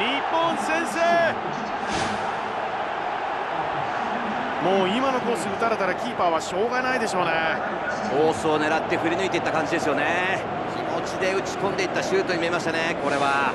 日本先制。もう今のコース打たれたらキーパーはしょうがないでしょうね。コースを狙って振り抜いていった感じですよね。気持ちで打ち込んでいったシュートに見えましたねこれは。